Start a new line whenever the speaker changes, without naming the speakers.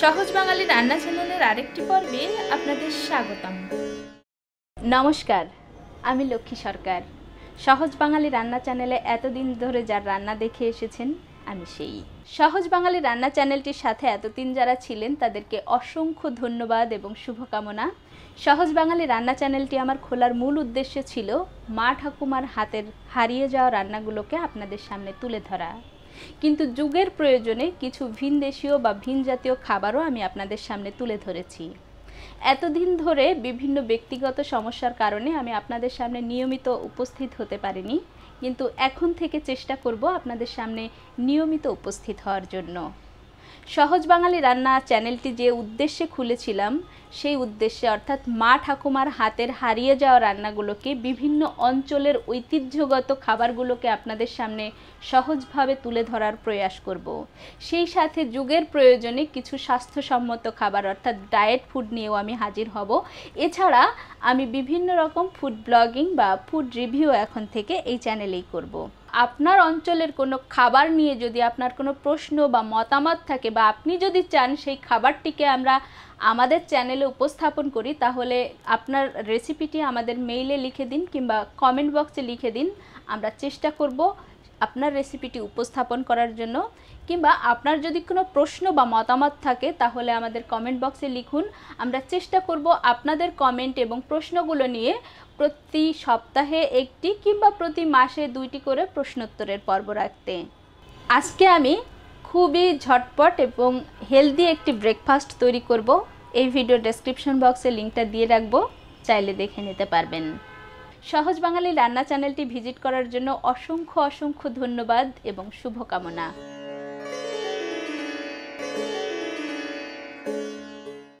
সহজ বাঙালি রান্না চ্যানেলের আরেকটি পর্বে আপনাদের স্বাগতম। নমস্কার, আমি লক্ষ্মী সরকার। সহজ বাঙালি রান্না চ্যানেলে এতদিন ধরে যার রান্না দেখে এসেছেন আমি সেই। সহজ বাঙালি রান্না চ্যানেলটির সাথে এতদিন যারা ছিলেন, তাদেরকে অসংখ্য ধন্যবাদ এবং শুভকামনা। সহজ বাঙালি রান্না চ্যানেলটি আমার খোলার মূল উদ্দেশ্য ছিল মা ঠাকুমার হাতের হারিয়ে যাওয়া রান্নাগুলোকে আপনাদের সামনে তুলে ধরা। কিন্তু যুগের প্রয়োজনে কিছু ভিনদেশীয় বা ভিন জাতীয় খাবারও আমি আপনাদের সামনে তুলে ধরেছি। এতদিন ধরে বিভিন্ন ব্যক্তিগত সমস্যার কারণে আমি আপনাদের সামনে নিয়মিত উপস্থিত হতে পারিনি, কিন্তু এখন থেকে চেষ্টা করব আপনাদের সামনে নিয়মিত উপস্থিত হওয়ার জন্য। সহজ বাঙালি রান্না চ্যানেলটি যে উদ্দেশ্যে খুলেছিলাম, সেই উদ্দেশ্যে অর্থাৎ মা ঠাকুমার হাতের হারিয়ে যাওয়া রান্নাগুলোকে বিভিন্ন অঞ্চলের ঐতিহ্যগত খাবারগুলোকে আপনাদের সামনে সহজভাবে তুলে ধরার প্রয়াস করব। সেই সাথে যুগের প্রয়োজনে কিছু স্বাস্থ্যসম্মত খাবার অর্থাৎ ডায়েট ফুড নিয়েও আমি হাজির হব। এছাড়া আমি বিভিন্ন রকম ফুড ব্লগিং বা ফুড রিভিউ এখন থেকে এই চ্যানেলেই করব। আপনার অঞ্চলের কোনো খাবার নিয়ে যদি আপনার কোনো প্রশ্ন বা মতামত থাকে বা আপনি যদি চান সেই খাবারটিকে আমরা আমাদের চ্যানেলে উপস্থাপন করি, তাহলে আপনার রেসিপিটি আমাদের মেইলে লিখে দিন কিংবা কমেন্ট বক্সে লিখে দিন। আমরা চেষ্টা করব আপনার রেসিপিটি উপস্থাপন করার জন্য। কিংবা আপনার যদি কোনো প্রশ্ন বা মতামত থাকে, তাহলে আমাদের কমেন্ট বক্সে লিখুন। আমরা চেষ্টা করব আপনাদের কমেন্ট এবং প্রশ্নগুলো নিয়ে প্রতি সপ্তাহে একটি কিংবা প্রতি মাসে দুইটি করে প্রশ্নোত্তরের পর্ব রাখতে। আজকে আমি খুবই ঝটপট এবং হেলদি একটি ব্রেকফাস্ট তৈরি করব। এই ভিডিও ডেসক্রিপশন বক্সে লিঙ্কটা দিয়ে রাখব, চাইলে দেখে নিতে পারবেন। সহজ বাঙালি রান্না চ্যানেলটি ভিজিট করার জন্য অসংখ্য অসংখ্য ধন্যবাদ এবং শুভকামনা।